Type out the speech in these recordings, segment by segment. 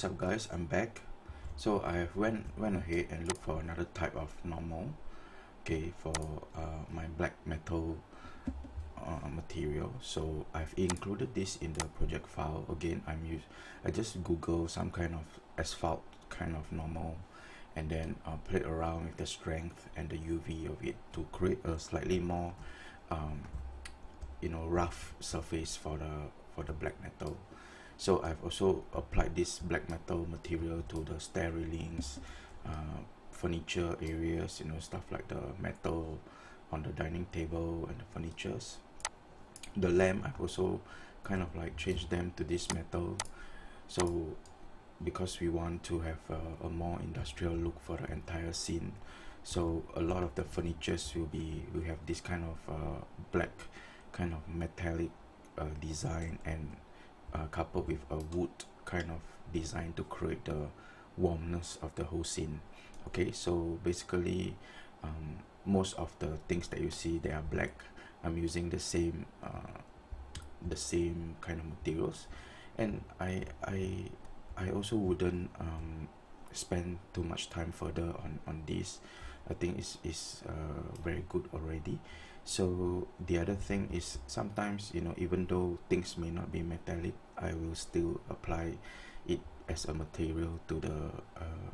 what's up guys? I'm back. So I went went ahead and looked for another type of normal okay for uh, my black metal uh, material. So I've included this in the project file. Again I'm use I just google some kind of asphalt kind of normal and then uh, play around with the strength and the UV of it to create a slightly more um, you know rough surface for the for the black metal so I've also applied this black metal material to the stair railings uh, furniture areas you know stuff like the metal on the dining table and the furnitures. The lamp I've also kind of like changed them to this metal. So because we want to have a, a more industrial look for the entire scene so a lot of the furnitures will be we have this kind of uh, black kind of metallic uh, design and uh, coupled with a wood kind of design to create the warmness of the whole scene. Okay so basically um, most of the things that you see they are black. I'm using the same uh, the same kind of materials. And I I I also wouldn't um, spend too much time further on on this. I think is is uh, very good already so the other thing is sometimes you know even though things may not be metallic I will still apply it as a material to the uh,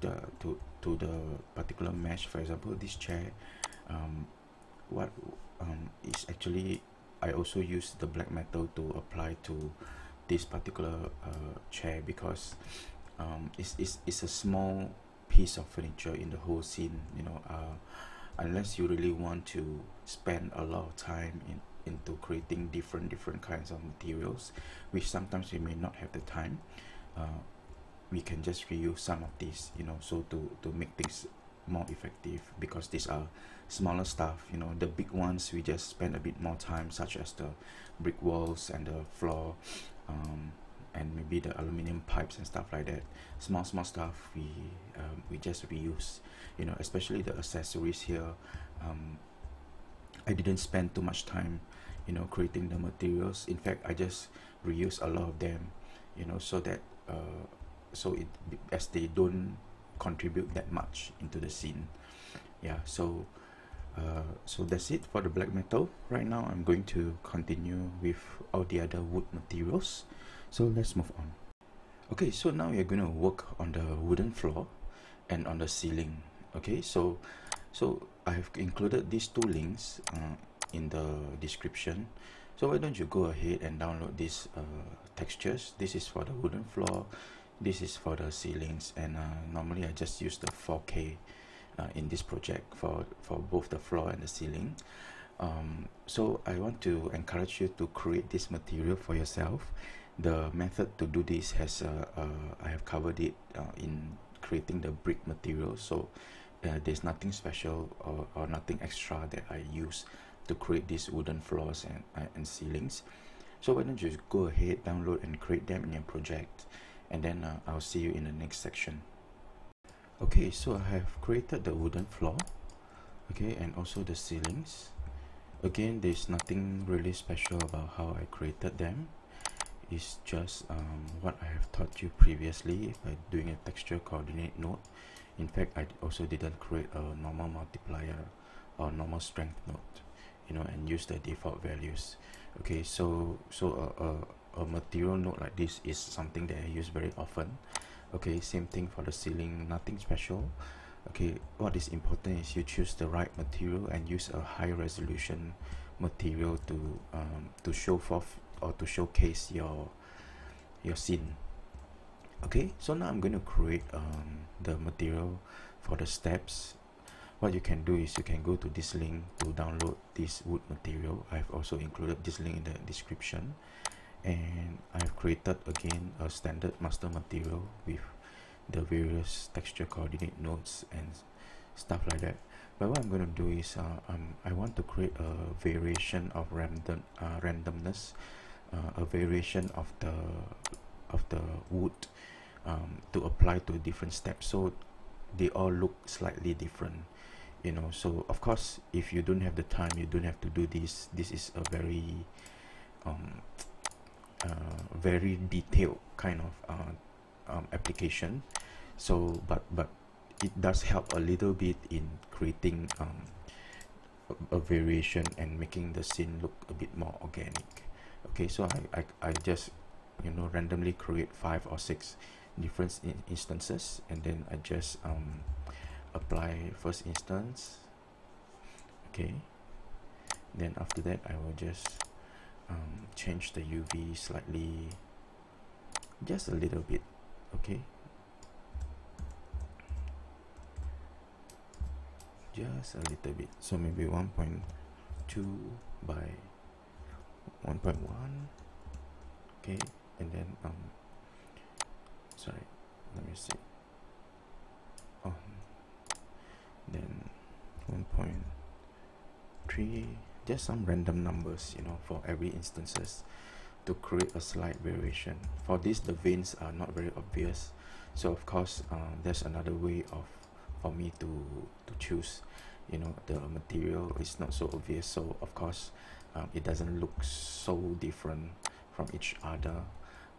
the to to the particular mesh. For example this chair um, what um, is actually I also use the black metal to apply to this particular uh, chair because um, it's, it's, it's a small piece of furniture in the whole scene you know uh, unless you really want to spend a lot of time in into creating different different kinds of materials which sometimes we may not have the time uh, we can just reuse some of these you know so to to make things more effective because these are smaller stuff you know the big ones we just spend a bit more time such as the brick walls and the floor um, and maybe the aluminum pipes and stuff like that. Small small stuff we um, we just reuse you know especially the accessories here. Um, I didn't spend too much time you know creating the materials. In fact I just reuse a lot of them you know so that uh, so it as they don't contribute that much into the scene. Yeah so uh, so that's it for the black metal. Right now I'm going to continue with all the other wood materials so let's move on. Okay so now we're going to work on the wooden floor and on the ceiling okay? So so I've included these two links uh, in the description. So why don't you go ahead and download these uh, textures. This is for the wooden floor this is for the ceilings and uh, normally I just use the 4k uh, in this project for for both the floor and the ceiling. Um, so I want to encourage you to create this material for yourself the method to do this has uh, uh, I have covered it uh, in creating the brick material. So uh, there's nothing special or, or nothing extra that I use to create these wooden floors and, uh, and ceilings. So why don't you go ahead download and create them in your project and then uh, I'll see you in the next section. Okay so I have created the wooden floor okay and also the ceilings. Again there's nothing really special about how I created them it's just um, what I have taught you previously by doing a texture coordinate node. In fact I also didn't create a normal multiplier or normal strength node you know and use the default values. Okay so so a, a, a material node like this is something that I use very often. Okay same thing for the ceiling nothing special. Okay what is important is you choose the right material and use a high resolution material to um, to show forth or to showcase your your scene. Okay so now I'm going to create um, the material for the steps. What you can do is you can go to this link to download this wood material. I've also included this link in the description. And I've created again a standard master material with the various texture coordinate nodes and stuff like that. But what I'm going to do is uh, um, I want to create a variation of random uh, randomness uh, a variation of the of the wood um, to apply to different steps so they all look slightly different you know. So of course if you don't have the time you don't have to do this. This is a very um, uh, very detailed kind of uh, um, application. So but but it does help a little bit in creating um, a, a, variation and making the scene look a bit more organic okay so I, I, I just you know randomly create five or six different in instances and then I just um, apply first instance. Okay. Then after that I will just um, change the UV slightly just a little bit. Okay. Just a little bit. So maybe 1.2 by 1.1 okay and then um sorry let me see. Um then 1.3 just some random numbers you know for every instances to create a slight variation. For this the veins are not very obvious. So of course uh, there's another way of for me to to choose you know the material is not so obvious. So of course um, it doesn't look so different from each other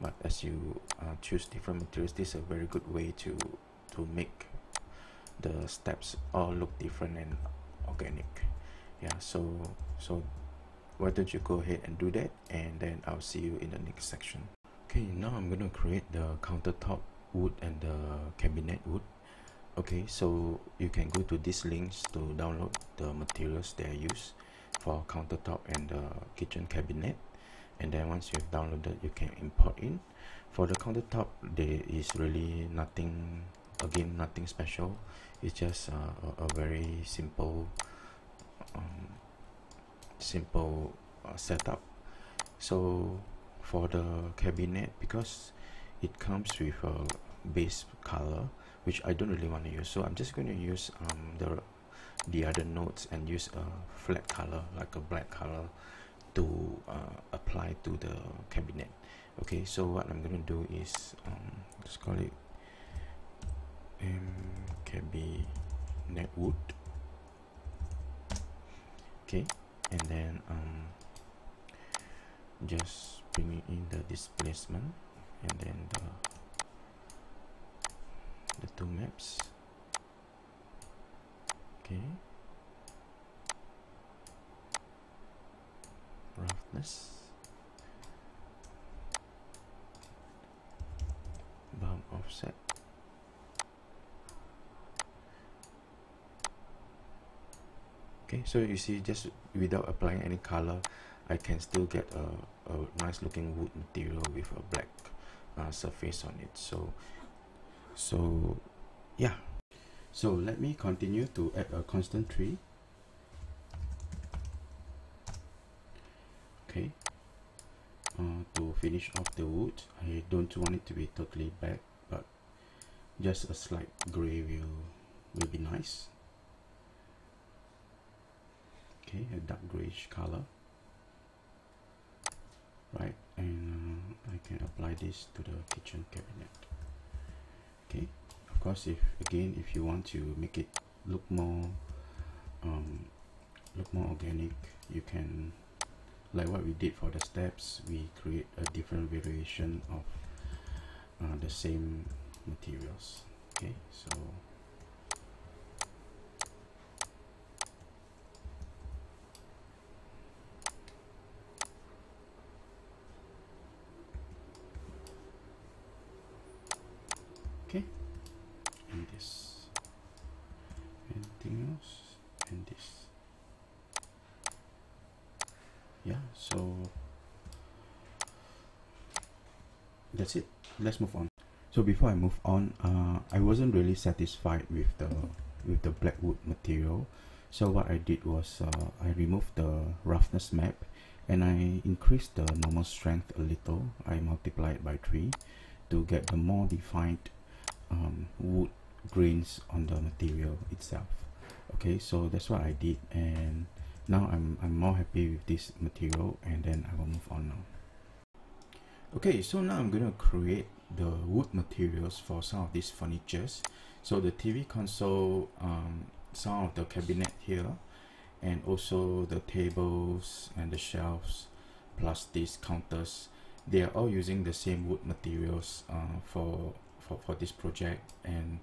but as you uh, choose different materials this is a very good way to to make the steps all look different and organic. Yeah so so why don't you go ahead and do that and then I'll see you in the next section. Okay now I'm going to create the countertop wood and the cabinet wood. Okay so you can go to these links to download the materials that I use for countertop and the kitchen cabinet. And then once you've downloaded you can import in. For the countertop there is really nothing again nothing special. It's just uh, a, a, very simple um, simple uh, setup. So for the cabinet because it comes with a base color which I don't really want to use so I'm just going to use um, the the other nodes and use a flat color like a black color to uh, apply to the cabinet. Okay so what I'm to do is um, call it um, cabinet wood. Okay and then um, just bring in the displacement and then the the two maps okay. Roughness. Bump offset. Okay so you see just without applying any color I can still get a, a nice looking wood material with a black uh, surface on it. So so yeah so let me continue to add a constant tree okay. Uh, to finish off the wood I don't want it to be totally black but just a slight gray will will be nice. Okay a dark grayish color. Right and uh, I can apply this to the kitchen cabinet. Okay course if again if you want to make it look more um, look more organic you can like what we did for the steps we create a different variation of uh, the same materials. Okay so okay and this anything else and this yeah so that's it. Let's move on. So before I move on uh, I wasn't really satisfied with the with the black wood material. So what I did was uh, I removed the roughness map and I increased the normal strength a little. I multiplied by 3 to get the more defined um, wood grains on the material itself. Okay so that's what I did and now I'm, I'm more happy with this material and then I will move on now. Okay so now I'm to create the wood materials for some of these furnitures. So the TV console um, some of the cabinet here and also the tables and the shelves plus these counters. They are all using the same wood materials uh, for for, for this project and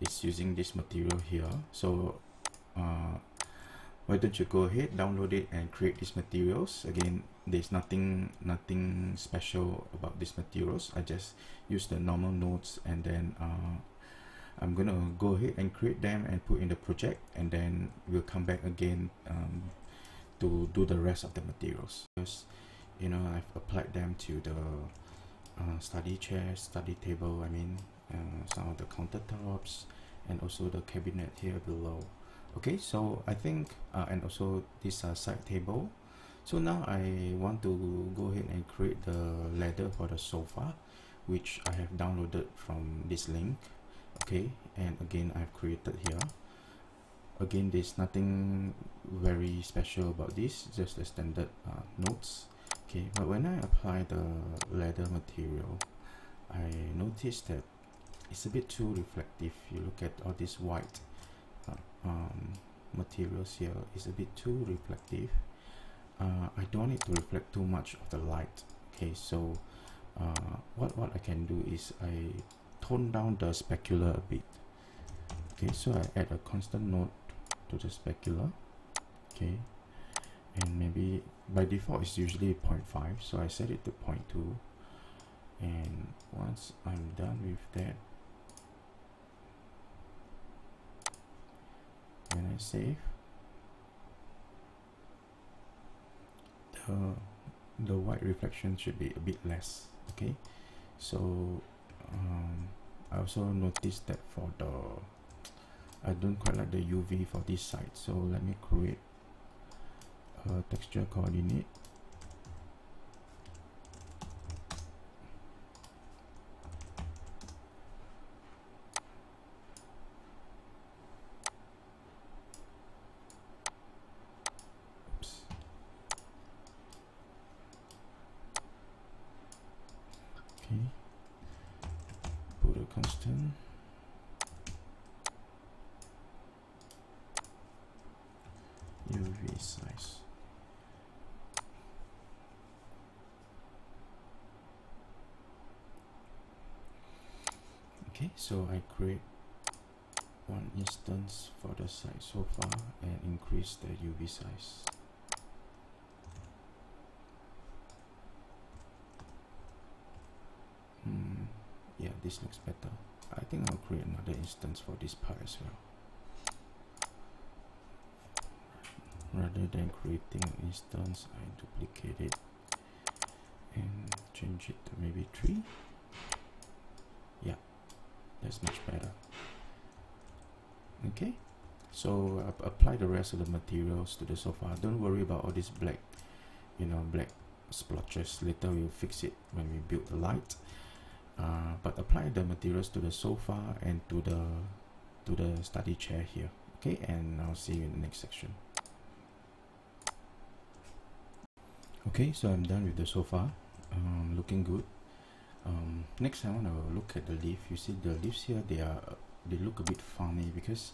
it's using this material here. So uh, why don't you go ahead download it and create these materials? Again there's nothing nothing special about these materials. I just use the normal nodes and then uh, I'm gonna go ahead and create them and put in the project and then we'll come back again um, to do the rest of the materials. Because you know I've applied them to the uh, study chair study table I mean uh, some of the countertops and also the cabinet here below okay so I think uh, and also this uh, side table. So now I want to go ahead and create the leather for the sofa which I have downloaded from this link. Okay and again I've created here. Again there's nothing very special about this just the standard uh, nodes. Okay but when I apply the leather material I noticed that it's a bit too reflective. You look at all this white um, materials here is a bit too reflective. Uh, I don't need to reflect too much of the light okay? So uh, what what I can do is I tone down the specular a bit okay? So I add a constant node to the specular okay? And maybe by default it's usually 0.5 so I set it to 0.2 and once I'm done with that when I save the the white reflection should be a bit less okay? So um, I also noticed that for the I don't quite like the UV for this side. So let me create a texture coordinate okay so I create one instance for the site so far and increase the UV size. Hmm, yeah this looks better. I think I'll create another instance for this part as well rather than creating instance I duplicate it and change it to maybe 3 yeah that's much better. Okay so uh, apply the rest of the materials to the sofa. Don't worry about all this black you know black splotches. Later we'll fix it when we build the light. Uh, but apply the materials to the sofa and to the to the study chair here. Okay and I'll see you in the next section okay so I'm done with the sofa. Um, looking good. Um, next I want to look at the leaf. You see the leaves here they are they look a bit funny because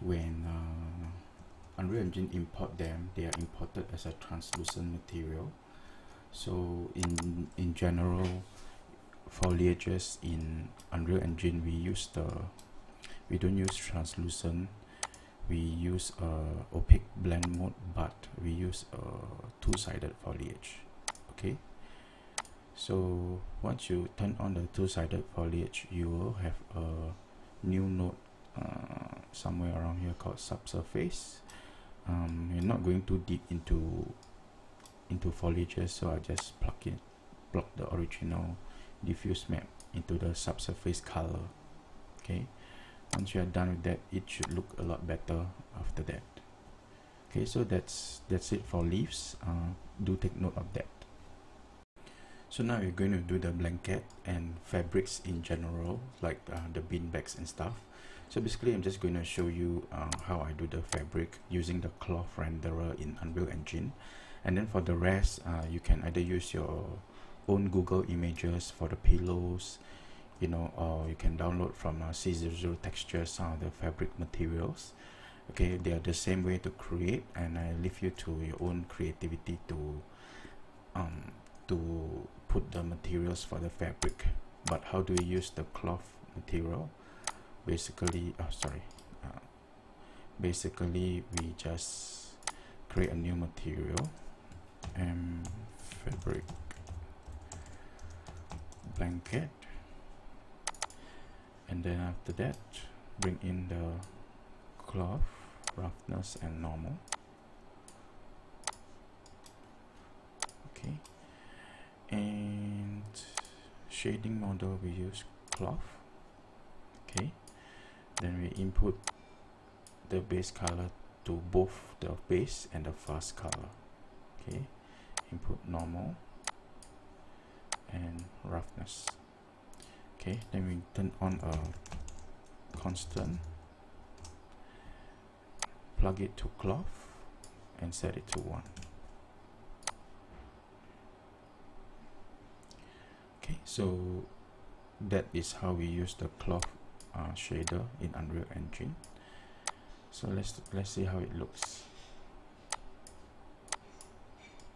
when uh, Unreal Engine import them they are imported as a translucent material. So in in general foliages in Unreal Engine we use the we don't use translucent we use uh, opaque blend mode but we use a two-sided foliage okay? So once you turn on the two-sided foliage you will have a new node uh, somewhere around here called subsurface. Um, you're not going too deep into into foliages so I just plug it plug the original diffuse map into the subsurface color okay once you are done with that it should look a lot better after that. Okay so that's that's it for leaves. Uh, do take note of that. So now we're going to do the blanket and fabrics in general like uh, the bean bags and stuff. So basically I'm just going to show you uh, how I do the fabric using the cloth renderer in Unreal Engine. And then for the rest uh, you can either use your own Google images for the pillows you know or you can download from uh, CC0 textures some of the fabric materials. Okay they are the same way to create and I leave you to your own creativity to um, to put the materials for the fabric. But how do we use the cloth material? Basically oh sorry uh, basically we just create a new material and fabric blanket and then after that bring in the cloth roughness and normal. Okay. And shading model we use cloth. Okay. Then we input the base color to both the base and the fuzz color. Okay. Input normal and roughness okay then we turn on a constant. Plug it to cloth and set it to 1 okay so that is how we use the cloth uh, shader in Unreal Engine. So let's let's see how it looks.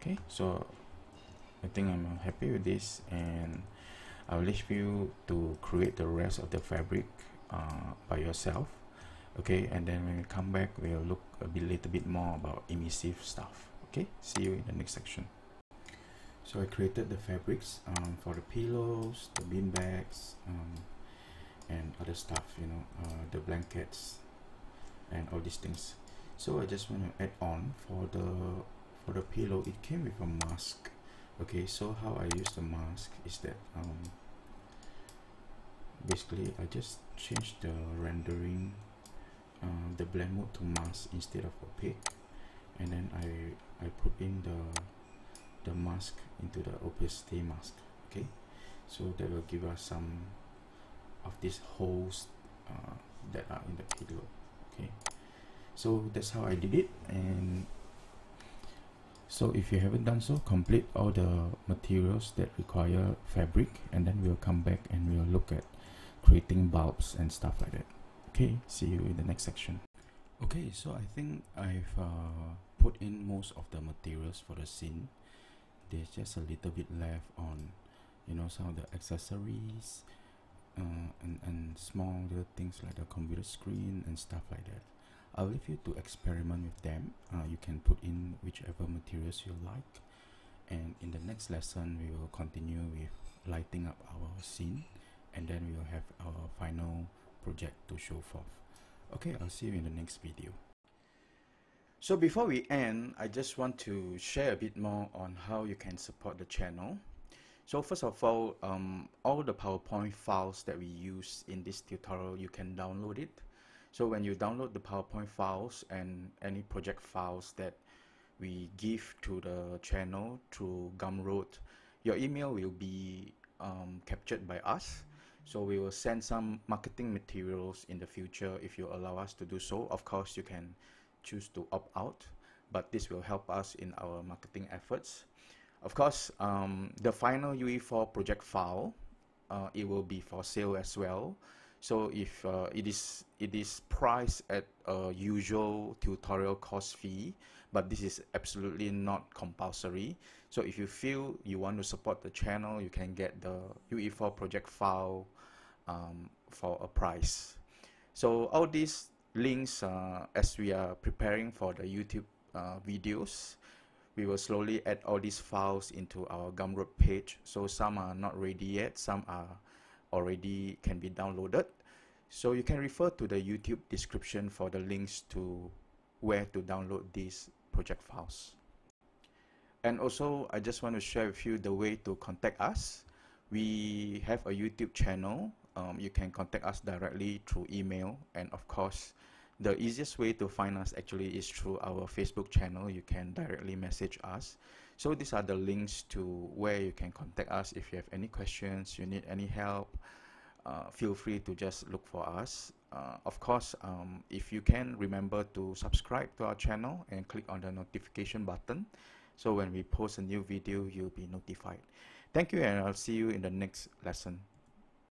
Okay so I think I'm happy with this and I'll leave you to create the rest of the fabric uh, by yourself okay? And then when we come back we'll look a bit little bit more about emissive stuff okay? See you in the next section. So I created the fabrics um, for the pillows the bean bags um, and other stuff you know uh, the blankets and all these things. So I just want to add on for the for the pillow. It came with a mask okay so how I use the mask is that um, basically I just change the rendering uh, the blend mode to mask instead of opaque. And then I I put in the the mask into the opacity mask okay? So that will give us some of these holes uh, that are in the pillow okay? So that's how I did it and so if you haven't done so complete all the materials that require fabric and then we'll come back and we'll look at creating bulbs and stuff like that. Okay see you in the next section. Okay so I think I've uh, put in most of the materials for the scene. There's just a little bit left on you know some of the accessories uh, and, and small little things like the computer screen and stuff like that I'll leave you to experiment with them. Uh, you can put in whichever materials you like. And in the next lesson we will continue with lighting up our scene. And then we will have our final project to show forth. Okay I'll see you in the next video. So before we end, I just want to share a bit more on how you can support the channel. So first of all, um, all the PowerPoint files that we use in this tutorial, you can download it. So when you download the PowerPoint files and any project files that we give to the channel through Gumroad, your email will be um, captured by us. So we will send some marketing materials in the future if you allow us to do so. Of course, you can choose to opt out, but this will help us in our marketing efforts. Of course, um, the final UE4 project file, uh, it will be for sale as well. So if uh, it is it is priced at a usual tutorial cost fee, but this is absolutely not compulsory. So if you feel you want to support the channel, you can get the UE4 project file um, for a price. So all these links uh, as we are preparing for the YouTube uh, videos. We will slowly add all these files into our Gumroad page. So some are not ready yet, some are already can be downloaded. So you can refer to the YouTube description for the links to where to download these project files. And also, I just want to share with you the way to contact us. We have a YouTube channel um, you can contact us directly through email and of course the easiest way to find us actually is through our Facebook channel you can directly message us so these are the links to where you can contact us. If you have any questions you need any help uh, feel free to just look for us. Uh, of course um, if you can remember to subscribe to our channel and click on the notification button. So when we post a new video you'll be notified. Thank you and I'll see you in the next lesson